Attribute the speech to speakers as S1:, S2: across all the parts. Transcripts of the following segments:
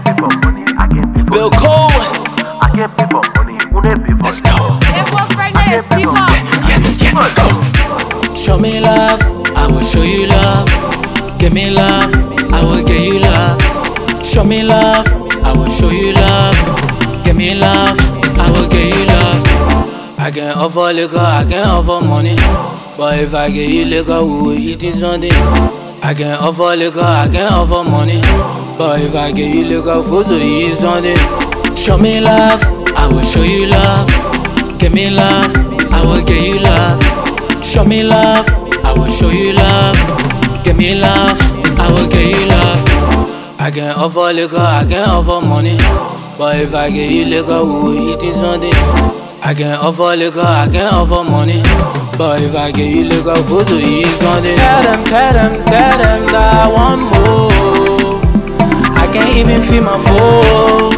S1: can't for money. I can't pay for
S2: Bill Cole.
S1: I can't for money. Who they pay for
S2: Let's go.
S3: Everyone pregnant, people.
S2: Yeah, yeah, go.
S4: Show me love, I will show you love. Give me love, I will give you love. Show me love, I will show you love. Give me love, I will give you love. I can offer liquor, I can offer money. But if I give you liquor, we will eat it Sunday. I can offer liquor, I can offer money. But if I get you liquor, food to eat Sunday. Show me love, I will show you love. Give me love, I will give you love. Show me love, I will show you love. Give me love, I will give you love. I can offer liquor, I can offer money. But if I give you liquor, we will eat it Sunday. I can offer liquor, I can offer money. But if I give you liquor, food to eat Sunday. Tell them, tell them, tell them that I want more. Even feel my phone.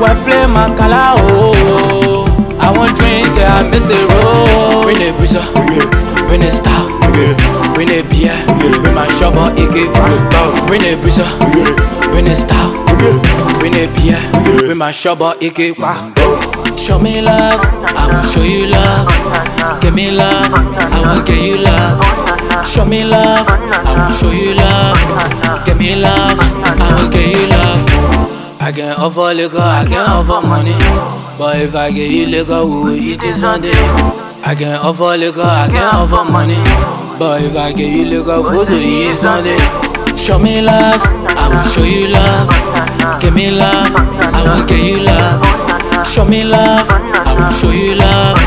S4: When play my color, oh. I want drink, yeah, I miss the road. Bring the breezer, bring the style, bring the beer, bring my shopper, AK. Bring the breezer, bring the style, bring the beer, bring my shopper, AK. Show me love, I will show you love. Give me love, I will give you love. Show me love, I can't offer liquor, I can't offer money. But if I get you liquor, we will eat it Sunday. I can't offer liquor, I can't offer money. But if I get you liquor, food to eat Sunday. Show me love, I will show you love. Give me love, I will give you love. Show me love, I will show you love.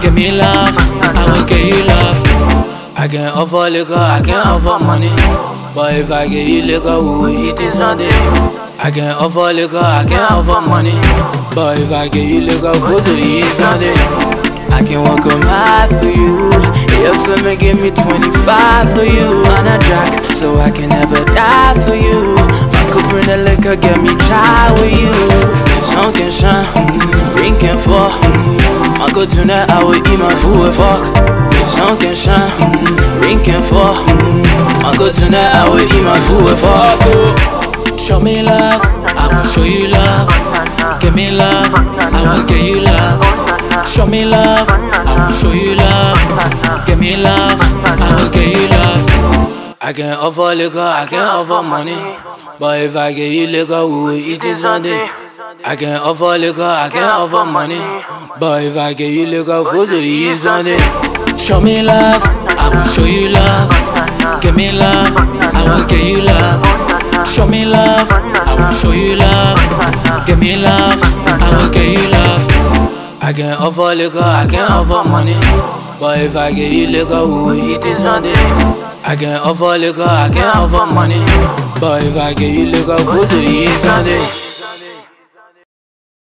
S4: Give me love, I will give you love. I can't offer liquor, I can't offer money. But if I get you liquor, we will eat it Sunday. I can't offer liquor, I can't offer money. But if I give you liquor, food to eat Sunday. I can walk a mile for you. Your family give me 25 for you. On a jack, so I can never die for you. My could bring the liquor, get me try with you. The sun can shine, rain can fall. My go tonight, I will eat my food with fork. The sun can shine, rain can fall. My go tonight, I will eat my food Show me love, I will show you love. Give me love, I will give you love. I can offer liquor, I can offer money. But if I give you liquor, we will eat it Sunday. I can offer liquor, I can offer money. But if I give you liquor, food to eat Sunday. Show me love, I will show you love. Give me love, I will give you love. Show me love, I will show you love. Give me love, I will give you love. I can't offer liquor, I can't offer money. But if I give you liquor, we will eat it Sunday. I can't offer liquor, I can't offer money. But if I give you liquor, food to eat Sunday.